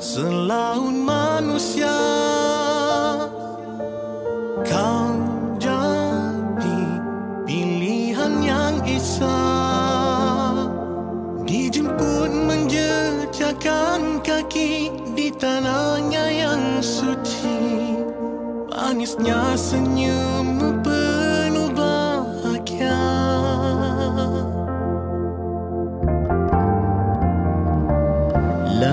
Selaun manusia Kau jadi pilihan yang esa. Dijemput menjejakkan kaki di tanahnya yang suci. Manisnya senyummu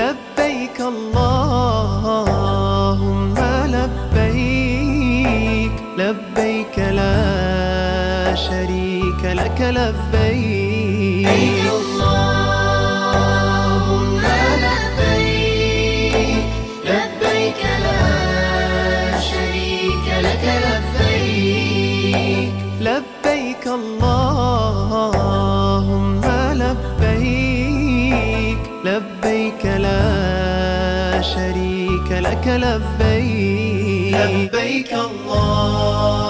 لبيك اللهم لبيك لبيك لا شريك لك لبيك. شريك لك لبيك. لبيك اللهم